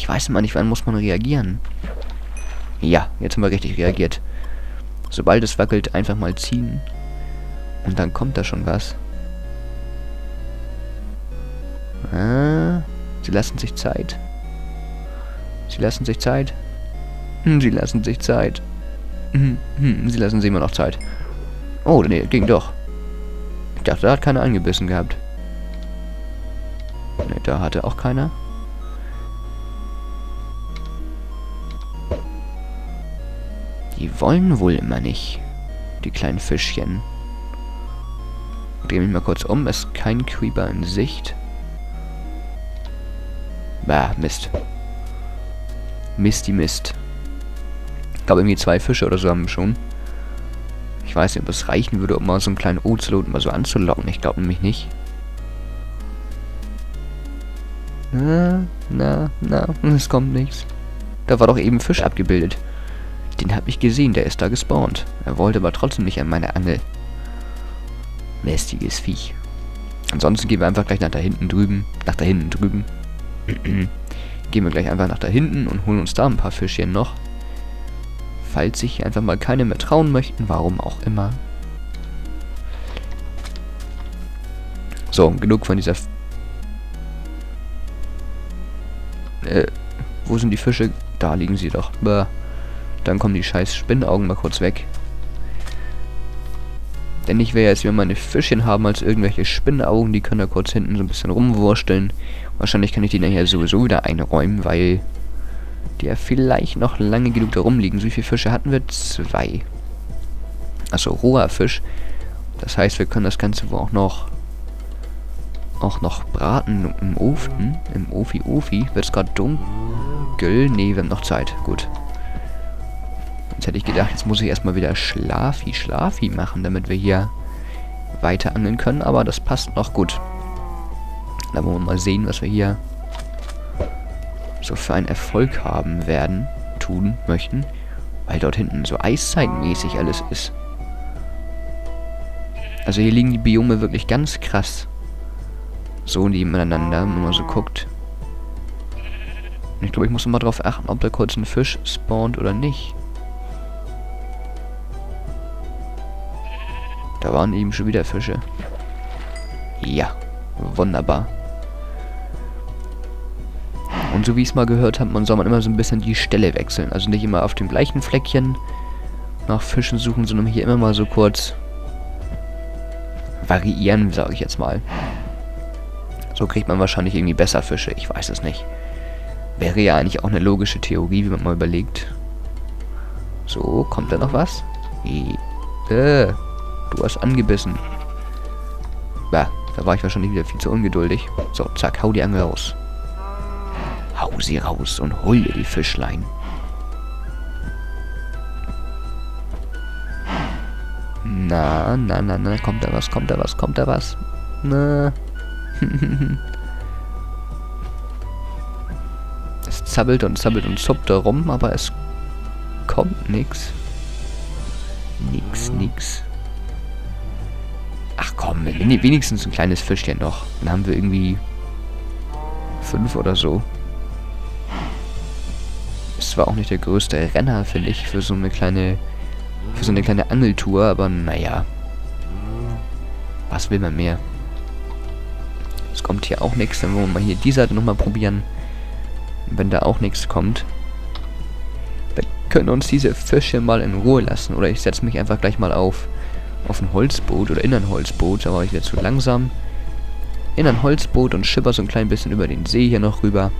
Ich weiß immer nicht, wann muss man reagieren. Ja, jetzt haben wir richtig reagiert. Sobald es wackelt, einfach mal ziehen. Und dann kommt da schon was. Ah, sie lassen sich Zeit. Sie lassen sich Zeit. Hm, sie lassen sich Zeit. Hm, hm, sie lassen sich immer noch Zeit. Oh, nee, ging doch. Ich dachte, da hat keiner angebissen gehabt. Ne, da hatte auch keiner. Die wollen wohl immer nicht. Die kleinen Fischchen. Dreh mich mal kurz um. Es ist kein Creeper in Sicht. Bah, Mist. Mist, die Mist. Ich glaube, irgendwie zwei Fische oder so haben wir schon. Ich weiß nicht, ob es reichen würde, um mal so einen kleinen Ozelot mal so anzulocken. Ich glaube nämlich nicht. Na, na, na, es kommt nichts. Da war doch eben Fisch abgebildet. Den habe ich gesehen, der ist da gespawnt. Er wollte aber trotzdem nicht an meine Angel. Lästiges Viech. Ansonsten gehen wir einfach gleich nach da hinten drüben. Nach da hinten drüben. gehen wir gleich einfach nach da hinten und holen uns da ein paar Fischchen noch. Falls sich einfach mal keine mehr trauen möchten, warum auch immer. So, genug von dieser... F äh, wo sind die Fische? Da liegen sie doch. Bäh. Dann kommen die scheiß Spinnaugen mal kurz weg. Denn ich will jetzt, wenn meine Fischchen haben, als irgendwelche Spinnaugen, die können da kurz hinten so ein bisschen rumwursteln. Wahrscheinlich kann ich die nachher sowieso wieder einräumen, weil die ja vielleicht noch lange genug da rumliegen. So viele Fische hatten wir? Zwei. Also roher Fisch. Das heißt, wir können das Ganze wohl auch noch auch noch braten im Ofen. Im Ofi Ofi. Wird es gerade dunkel? Nee, wir haben noch Zeit. Gut. Jetzt hätte ich gedacht, jetzt muss ich erstmal wieder Schlafi, Schlafi machen, damit wir hier weiter angeln können. Aber das passt noch gut. Da wollen wir mal sehen, was wir hier so für einen Erfolg haben werden, tun möchten. Weil dort hinten so eiszeitmäßig alles ist. Also hier liegen die Biome wirklich ganz krass. So nebeneinander, wenn man so guckt. Ich glaube, ich muss mal darauf achten, ob da kurz ein Fisch spawnt oder nicht. Da waren eben schon wieder Fische. Ja, wunderbar. Und so wie ich es mal gehört habe, man soll man immer so ein bisschen die Stelle wechseln. Also nicht immer auf dem gleichen Fleckchen nach Fischen suchen, sondern hier immer mal so kurz variieren, sage ich jetzt mal. So kriegt man wahrscheinlich irgendwie besser Fische. Ich weiß es nicht. Wäre ja eigentlich auch eine logische Theorie, wie man mal überlegt. So, kommt da noch was? Äh, Du hast angebissen. Bah, da war ich wahrscheinlich wieder viel zu ungeduldig. So, zack, hau die Angel raus. Hau sie raus und hol dir die Fischlein. Na, na, na, na, kommt da was, kommt da was, kommt da was? Na. es zappelt und zappelt und zuppt da rum, aber es kommt nix. Nix, nix. Komm, wenigstens ein kleines Fischchen noch. Dann haben wir irgendwie fünf oder so. Ist zwar auch nicht der größte Renner, finde ich, für so eine kleine für so eine kleine Angeltour, aber naja. Was will man mehr? Es kommt hier auch nichts, dann wollen wir mal hier die Seite nochmal probieren. Wenn da auch nichts kommt, dann können uns diese Fische mal in Ruhe lassen. Oder ich setze mich einfach gleich mal auf auf ein Holzboot oder in ein Holzboot, da war ich wieder zu langsam. In ein Holzboot und schipper so ein klein bisschen über den See hier noch rüber.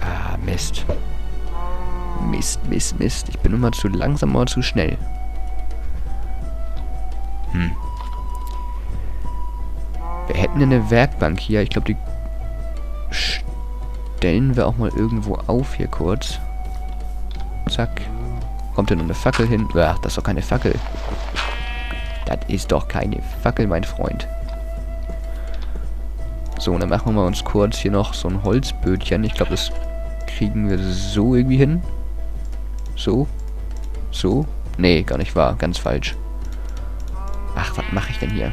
Ah, Mist. Mist, Mist, Mist. Ich bin immer zu langsam oder zu schnell. Hm. Wir hätten eine Werkbank hier. Ich glaube, die stellen wir auch mal irgendwo auf hier kurz. Zack. Kommt hier noch eine Fackel hin? Ach, das ist doch keine Fackel. Das ist doch keine Fackel, mein Freund. So, und dann machen wir uns kurz hier noch so ein Holzbötchen. Ich glaube, das kriegen wir so irgendwie hin. So. So. Nee, gar nicht wahr. Ganz falsch. Ach, was mache ich denn hier?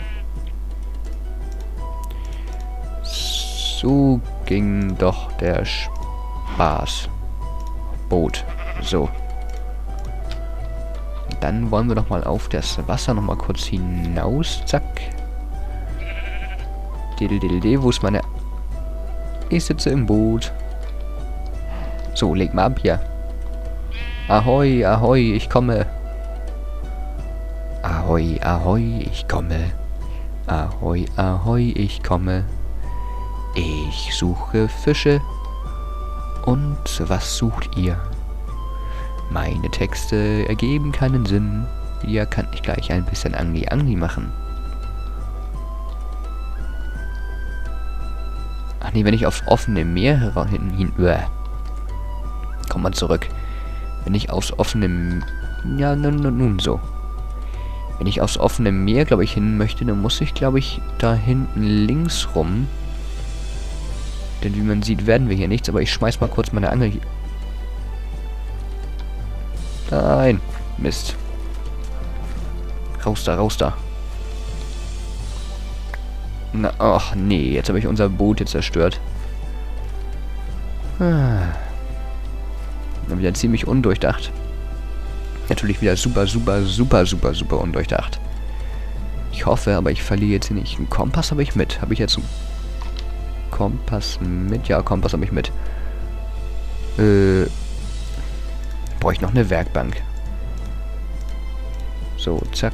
So ging doch der Spaß. Boot. So. Dann wollen wir doch mal auf das Wasser noch mal kurz hinaus. Zack. Diddle, Wo ist meine... Ich sitze im Boot. So, leg mal ab hier. Ahoi, ahoi, ich komme. Ahoi, ahoi, ich komme. Ahoi, ahoi, ich komme. Ich suche Fische. Und was sucht ihr? Meine Texte ergeben keinen Sinn. Ihr kann ich gleich ein bisschen Angli-Angli machen. Ach nee, wenn ich aufs offene Meer hinten hin... Uah. Komm mal zurück. Wenn ich aufs offene... Ja, nun, nun, nun so. Wenn ich aufs offene Meer, glaube ich, hin möchte, dann muss ich, glaube ich, da hinten links rum. Denn wie man sieht, werden wir hier nichts. Aber ich schmeiß mal kurz meine Angel hier. Nein. Mist. Raus da, raus da. Na, ach nee, jetzt habe ich unser Boot jetzt zerstört. Ah. Wieder ziemlich undurchdacht. Natürlich wieder super, super, super, super, super undurchdacht. Ich hoffe, aber ich verliere jetzt hier nicht. Einen Kompass habe ich mit. Habe ich jetzt einen Kompass mit? Ja, Kompass habe ich mit. Äh. Brauche ich noch eine Werkbank. So, zack.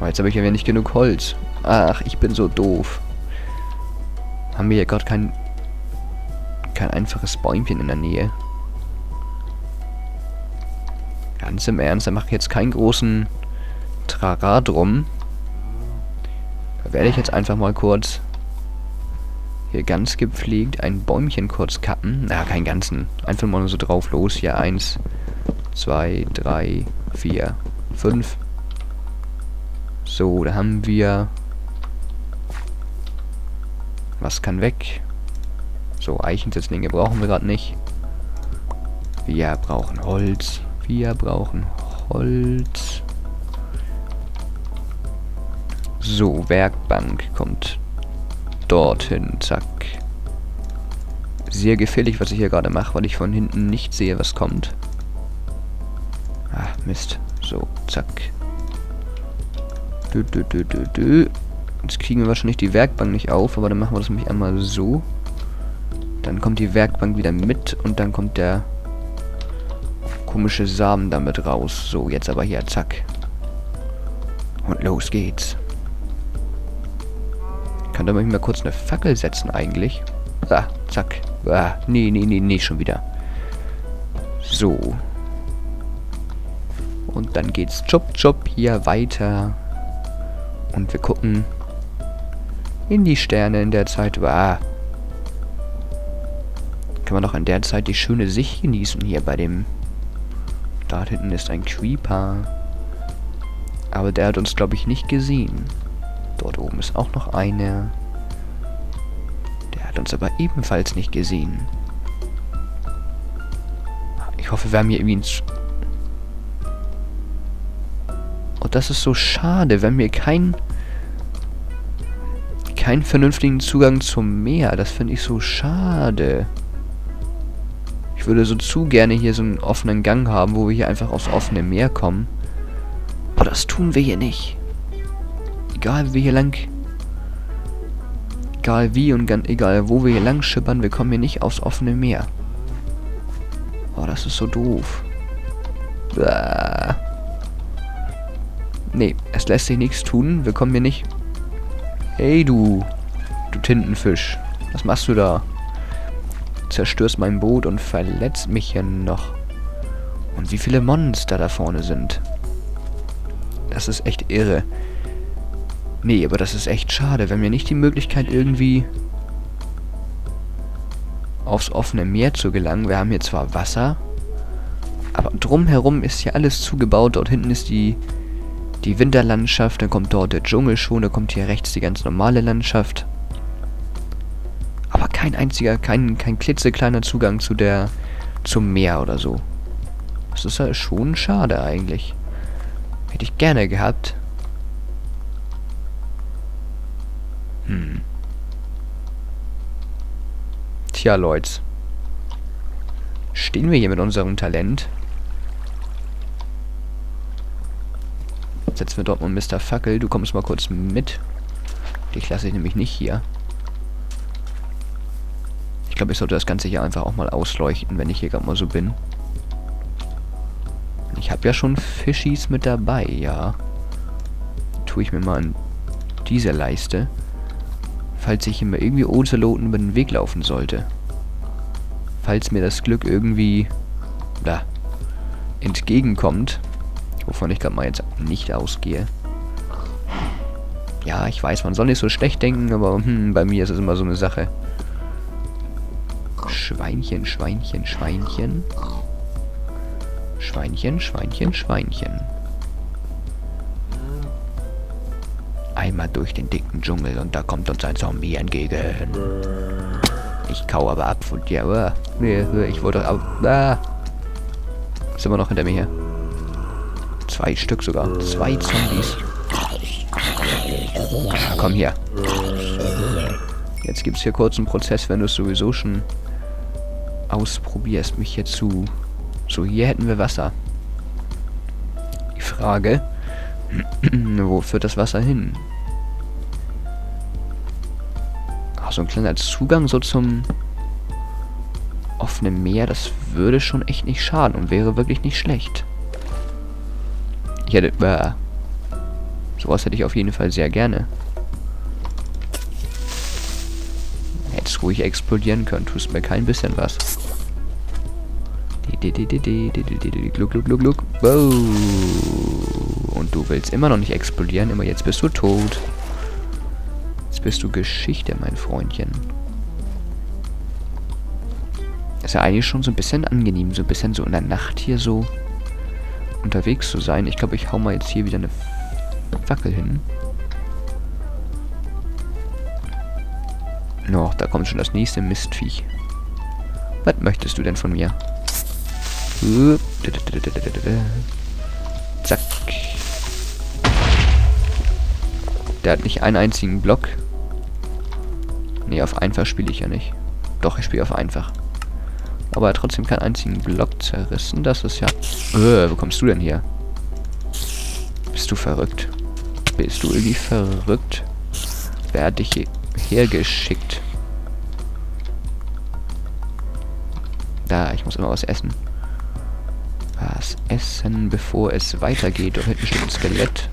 Oh, jetzt habe ich ja nicht genug Holz. Ach, ich bin so doof. Haben wir hier gerade kein kein einfaches Bäumchen in der Nähe. Ganz im Ernst, da mache ich jetzt keinen großen Trara drum. Da werde ich jetzt einfach mal kurz hier ganz gepflegt ein Bäumchen kurz kappen. Na, keinen ganzen. Einfach mal nur so drauf los. Hier eins, zwei, drei, vier, fünf. So, da haben wir... Was kann weg? So, Eichensetzlinge brauchen wir gerade nicht. Wir brauchen Holz. Wir brauchen Holz. So, Werkbank kommt dorthin. Zack. Sehr gefährlich, was ich hier gerade mache, weil ich von hinten nicht sehe, was kommt. Ah, Mist. So, zack. Dö, dö, dö, dö, dö. Jetzt kriegen wir wahrscheinlich die Werkbank nicht auf, aber dann machen wir das nämlich einmal so. Dann kommt die Werkbank wieder mit und dann kommt der komische Samen damit raus. So, jetzt aber hier, zack. Und los geht's. Kann da mal kurz eine Fackel setzen eigentlich? Ah, zack. Ah, nee, nee, nee, nee, schon wieder. So. Und dann geht's chop chop hier weiter. Und wir gucken in die Sterne in der Zeit. Ah. Kann man doch in der Zeit die schöne Sicht genießen hier bei dem da hinten ist ein Creeper. Aber der hat uns, glaube ich, nicht gesehen. Dort oben ist auch noch einer. Der hat uns aber ebenfalls nicht gesehen. Ich hoffe, wir haben hier irgendwie ein... Und oh, das ist so schade, wenn wir keinen keinen vernünftigen Zugang zum Meer. Das finde ich so schade. Ich würde so zu gerne hier so einen offenen Gang haben, wo wir hier einfach aufs offene Meer kommen. Aber das tun wir hier nicht. Egal wie wir hier lang... Egal wie und ganz egal wo wir hier lang schippern, wir kommen hier nicht aufs offene Meer. Oh, das ist so doof. Bäh. Nee, es lässt sich nichts tun. Wir kommen hier nicht... Hey du, du Tintenfisch. Was machst du da? zerstörst mein Boot und verletzt mich hier noch. Und wie viele Monster da vorne sind. Das ist echt irre. Nee, aber das ist echt schade, wenn wir nicht die Möglichkeit irgendwie aufs offene Meer zu gelangen. Wir haben hier zwar Wasser, aber drumherum ist hier alles zugebaut. Dort hinten ist die, die Winterlandschaft, dann kommt dort der Dschungel schon, dann kommt hier rechts die ganz normale Landschaft kein einziger, kein, kein klitzekleiner Zugang zu der, zum Meer oder so. Das ist ja schon schade eigentlich. Hätte ich gerne gehabt. Hm. Tja, Leute. Stehen wir hier mit unserem Talent? Setzen wir dort mal Mr. Fackel. Du kommst mal kurz mit. Dich lasse ich nämlich nicht hier. Ich glaube, ich sollte das Ganze hier einfach auch mal ausleuchten, wenn ich hier gerade mal so bin. Ich habe ja schon Fischis mit dabei, ja. Tue ich mir mal in diese Leiste. Falls ich immer irgendwie Ozeloten über den Weg laufen sollte. Falls mir das Glück irgendwie da entgegenkommt. Wovon ich gerade mal jetzt nicht ausgehe. Ja, ich weiß, man soll nicht so schlecht denken, aber hm, bei mir ist es immer so eine Sache. Schweinchen, Schweinchen, Schweinchen. Schweinchen, Schweinchen, Schweinchen. Einmal durch den dicken Dschungel und da kommt uns ein Zombie entgegen. Ich kau aber ab von dir. Uh, ich wollte ab. Ah. Ist immer noch hinter mir her. Zwei Stück sogar. Zwei Zombies. Komm hier. Jetzt gibt es hier kurz einen Prozess, wenn du es sowieso schon ausprobierst, mich hier zu... So, hier hätten wir Wasser. Die Frage, wo führt das Wasser hin? So ein kleiner Zugang so zum offenen Meer, das würde schon echt nicht schaden und wäre wirklich nicht schlecht. Ich hätte... Äh, sowas hätte ich auf jeden Fall sehr gerne. Hättest ruhig explodieren können, tust mir kein bisschen was. Gluck, gluck, gluck, gluck. Und du willst immer noch nicht explodieren, immer jetzt bist du tot. Jetzt bist du Geschichte, mein Freundchen. Ist ja eigentlich schon so ein bisschen angenehm, so ein bisschen so in der Nacht hier so unterwegs zu sein. Ich glaube, ich hau mal jetzt hier wieder eine Fackel hin. Noch, da kommt schon das nächste Mistviech. Was möchtest du denn von mir? Zack. Der hat nicht einen einzigen Block. Nee, auf einfach spiele ich ja nicht. Doch, ich spiele auf einfach. Aber er trotzdem keinen einzigen Block zerrissen. Das ist ja... Äh, wo kommst du denn hier? Bist du verrückt? Bist du irgendwie verrückt? Wer hat dich hierher geschickt? Da, ich muss immer was essen. Was essen, bevor es weitergeht. Dort hinten steht ein Skelett.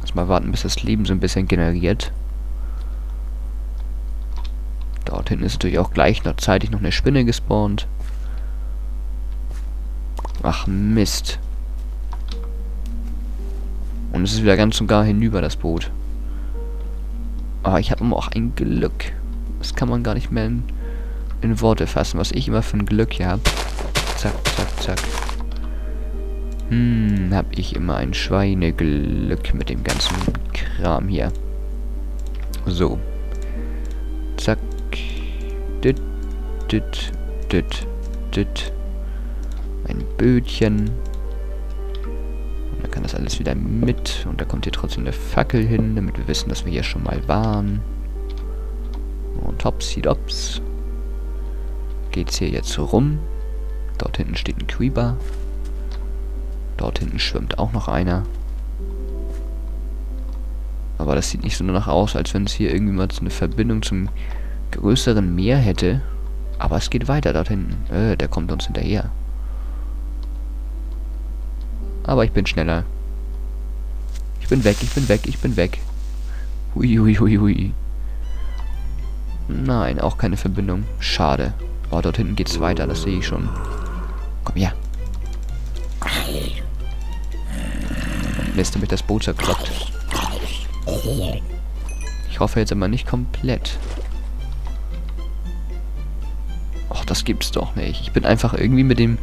Muss mal warten, bis das Leben so ein bisschen generiert. Dort hinten ist natürlich auch gleich noch zeitig noch eine Spinne gespawnt. Ach Mist. Und es ist wieder ganz und gar hinüber, das Boot. Aber ich habe immer auch ein Glück. Das kann man gar nicht mehr in, in Worte fassen, was ich immer für ein Glück hier habe. Zack, zack, zack. Hm, hab ich immer ein Schweineglück mit dem ganzen Kram hier. So. Dit, dit, dit. Ein Bötchen. Und dann kann das alles wieder mit. Und da kommt hier trotzdem eine Fackel hin, damit wir wissen, dass wir hier schon mal waren. Und hopsi-dops. Geht's hier jetzt rum. Dort hinten steht ein Creeper. Dort hinten schwimmt auch noch einer. Aber das sieht nicht so danach aus, als wenn es hier irgendwie mal so eine Verbindung zum größeren Meer hätte. Aber es geht weiter dort hinten. Äh, der kommt uns hinterher. Aber ich bin schneller. Ich bin weg, ich bin weg, ich bin weg. Hui, hui, hui, hui. Nein, auch keine Verbindung. Schade. Oh, dort hinten geht's weiter, das sehe ich schon. Komm her. Lässt damit das Boot zerkloppt. Ich hoffe jetzt aber nicht komplett. Das gibt's doch nicht. Ich bin einfach irgendwie mit dem...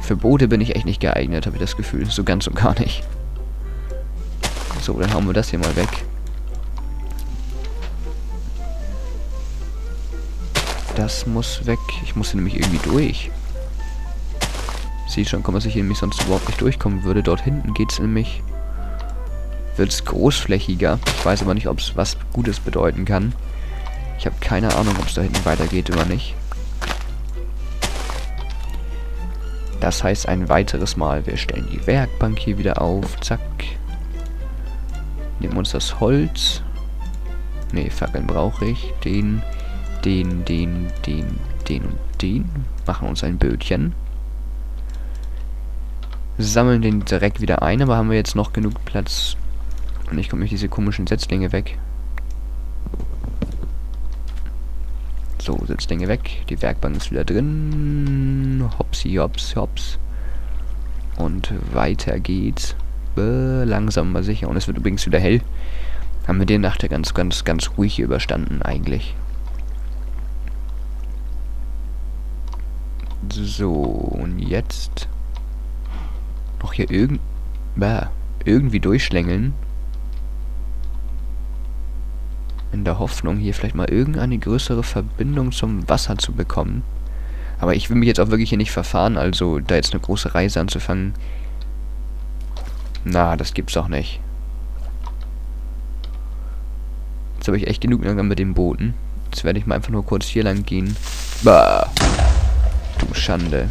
Für Boote bin ich echt nicht geeignet, habe ich das Gefühl. So ganz und gar nicht. So, dann hauen wir das hier mal weg. Das muss weg. Ich muss hier nämlich irgendwie durch. Sieht schon, dass ich hier nämlich sonst überhaupt nicht durchkommen würde. Dort hinten geht es nämlich... Wird es großflächiger. Ich weiß aber nicht, ob es was Gutes bedeuten kann. Ich habe keine Ahnung, ob es da hinten weitergeht oder nicht. Das heißt ein weiteres Mal, wir stellen die Werkbank hier wieder auf. Zack. Nehmen uns das Holz. Ne, Fackeln brauche ich. Den, den, den, den, den und den. Machen uns ein Bötchen. Sammeln den direkt wieder ein, aber haben wir jetzt noch genug Platz. Und ich komme durch diese komischen Setzlinge weg. So, Setzlinge weg. Die Werkbank ist wieder drin. Hopsi, hops, hops. Und weiter geht's. Äh, langsam mal sicher. Und es wird übrigens wieder hell. Haben wir die Nacht ganz, ganz, ganz ruhig überstanden eigentlich. So, und jetzt noch hier irgend bah, irgendwie durchschlängeln. In der Hoffnung, hier vielleicht mal irgendeine größere Verbindung zum Wasser zu bekommen. Aber ich will mich jetzt auch wirklich hier nicht verfahren, also da jetzt eine große Reise anzufangen. Na, das gibt's doch nicht. Jetzt habe ich echt genug langsam mit den Booten. Jetzt werde ich mal einfach nur kurz hier lang gehen. Bah. Du Schande.